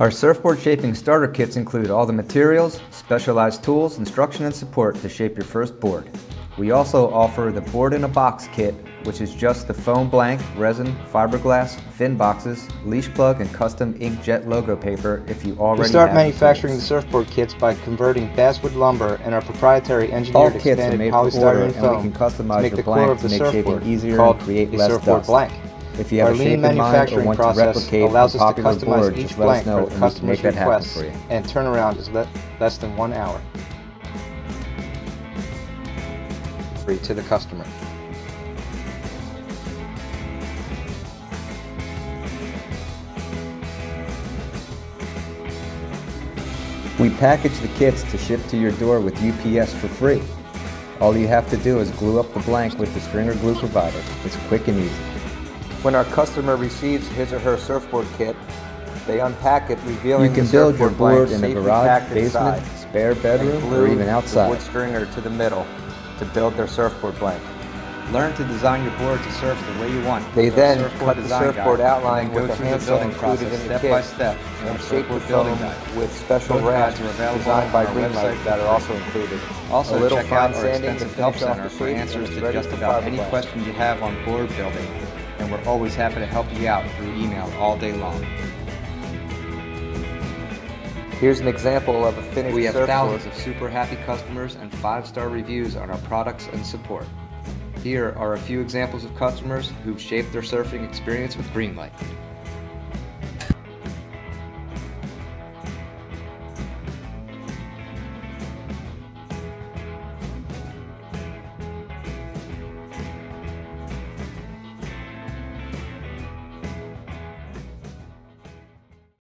Our surfboard shaping starter kits include all the materials, specialized tools, instruction and support to shape your first board. We also offer the board in a box kit, which is just the foam blank, resin, fiberglass, fin boxes, leash plug, and custom inkjet logo paper if you already We start the manufacturing the surfboard kits by converting basswood lumber and our proprietary engineered expanded made to order polystyrene and we foam can to make your the core blank of to the make surfboard shaping easier called and create the less surfboard dust. blank. If you have Our a shape in mind or manufacturing want to replicate allows a us to popular board, each just let us blank know and we can make that happen for you. and turnaround is le- less than one hour. Free to the customer. We package the kits to ship to your door with UPS for free. All you have to do is glue up the blank with the stringer glue provided. It's quick and easy. When our customer receives his or her surfboard kit, they unpack it, revealing You can build your board in a garage, basement, inside, spare bedroom, or even outside. wood stringer to the middle to build their surfboard blank. Learn to design your board to surf the way you want. They then cut the surfboard guide, outline with a handsaw building included process in the step kit by step and shape the building guide. with special Both ramps guides are available designed by Greenlight that are also included. Also, a little check out our sanding extensive help center for answers to just about any question you have on board building, and we're always happy to help you out through email all day long. Here's an example of a finished We have thousands of super happy customers and five-star reviews on our products and support. Here are a few examples of customers who've shaped their surfing experience with Greenlight.